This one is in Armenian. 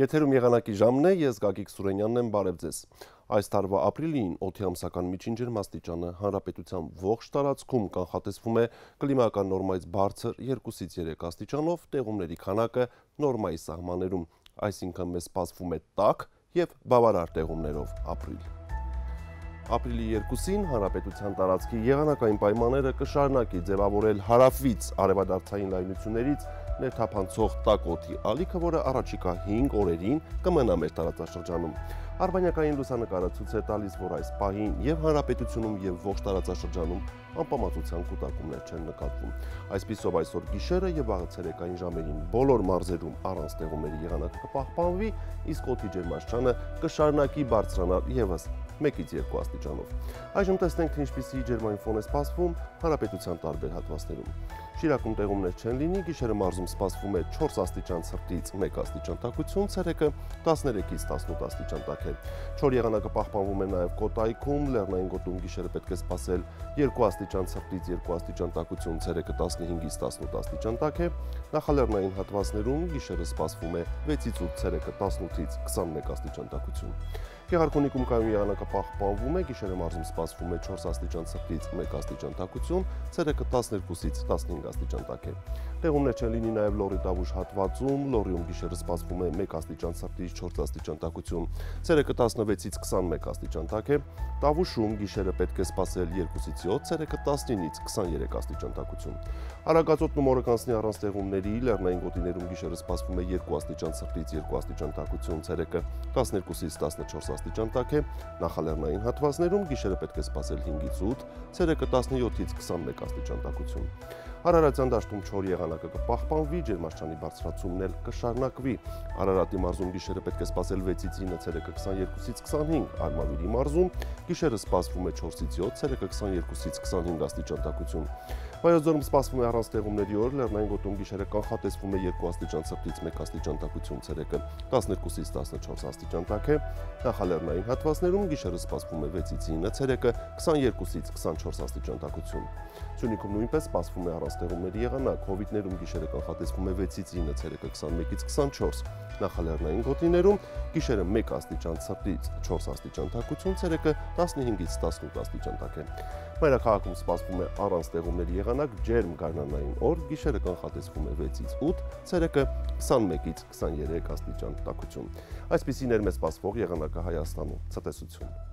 Եթերում եղանակի ժամն է, ես Գագիկ Սուրենյանն եմ, բարև ձեզ։ Այս տարվա ապրիլին օդի ամսական միջին ջերմաստիճանը հանրապետության ողջ տարածքում կանխատեսվում է կլիմական նորմայից բարձր 2-ից 3 աստիճանով, տեղումների քանակը նորմայի սահմաններում, այսինքն մեզ սպասվում է տաք եւ բավարար տեղումներով ապրիլ։ Ապրիլի 2-ին հանրապետության տարածքի եղանակային պայմանները կշարունակի ձևավորել հարավից արևադարձային լայնություններից ներթափանցող տաք օդի ալիքը, որը առաջիկա 5 օրերին կմնա մեր տարածաշրջանում։ Արբանյակային լուսանկարը ցույց է տալիս, որ այս պահին եւ հանրապետությունում եւ ողջ տարածաշրջանում անպամացության կուտակումներ չեն նկատվում։ Այսպիսով այսօր գիշերը եւ վաղը ցերեկային ժամերին բոլոր մարզերում առանց տեղումների եղանակը կպահպանվի, իսկ օդի ջերմաստիճանը կշարունակի բարձրանալ եւս 1-ից 2 աստիճանով։ Այժմ տեսնենք թե ինչպիսի ջերմային ֆոն է սպասվում հանրապետության տարբեր հատվածներում։ Շիրակում տեղումներ չեն լինի, գիշերը մարզում սպասվում է 4 աստիճան ցրտից 1 աստիճան տաքություն, ցերեկը 13-ից 18 աստիճան տաք է։ Չոր եղանակը պահպանվում է նաև Կոտայքում, Լեռնային գոտում գիշերը պետք է սպասել 2 աստիճան ցրտից 2 աստիճան տաքություն, ցերեկը 15-ից 18 աստիճան տաք է։ Նախալեռնային հատվածներում գիշերը սպասվում է 6-ից 8, ցերեկը 18-ից 21 աստիճան տաքություն։ Գեղարքունիքում կայուն եղանակը պահպանվում է, գիշերը մարզում սպասվում է 4 աստիճան ցրտից 1 աստիճան տաքություն, ցերեկը 12-ից 15 աստիճան տաք է։ Տեղումներ չեն լինի նաև Լոռի Տավուշ հատվածում, Լոռիում գիշերը սպասվում է 1 աստիճան ցրտից 4 աստիճան տաքություն, ցերեկը 16-ից 21 աստիճան տաք է։ Տավուշում գիշերը պետք է սպասել 2-ից 7, ցերեկը 19-ից 23 աստիճան տաքություն։ Արագածոտ նմորը կանցնի առանց տեղումների, Լեռնային գոտիներում գիշերը սպասվում է 2 աստիճան ցրտից 2 աստիճան տաքություն, ցերեկը 12-ից 14 աստիճան տաք է, նախալեռնային հատվածներում գիշերը պետք է սպասել 5-ից 8, ցերեկը 17-ից 21 աստիճան տաքություն։ Արարատյան դաշտում չոր եղանակը կպահպանվի, ջերմաստիճանի բարձրացումն էլ կշարունակվի։ Արարատի մարզում գիշերը պետք է սպասել 6-ից 9, ցերեկը 22-ից 25, Արմավիրի մարզում գիշերը սպասվում է 4-ից 7, ցերեկը 22-ից 25 աստիճան տաքություն։ Վայոց սպասվում է առանց տեղումների օր, Լեռնային գոտում գիշերը կանխատեսվում է 2 աստիճան ցրտից 1 աստիճան տաքություն, ցերեկը 12-ից 14 աստիճան տաք է։ Նախալեռնային հատվածներում գիշերը սպասվում է 6-ից 9, ցերեկը 22-ից 24 աստիճան տաքություն։ Սյունիքում նույնպես սպասվում է առանց տեղումների եղանակ, հովիտներում գիշերը կանխատեսվում է 6-ից 9, ցերեկը 21-ից 24, նախալեռնային գոտիներում գիշերը 1 աստիճան ցրտից 4 աստիճան տաքություն, ցերեկը 15-ից 18 աստիճան տաք է։ Մայրաքաղաքում սպասվում է առանց տեղումների եղանակ ջերմ գարնանային օր, գիշերը կանխատեսվում է 6-ից 8, ցերեկը 21-ից 23 աստիճան տաքություն։ Այսպիսին էր մեզ սպասվող եղանակը Հայաստանում։ Ցտեսություն։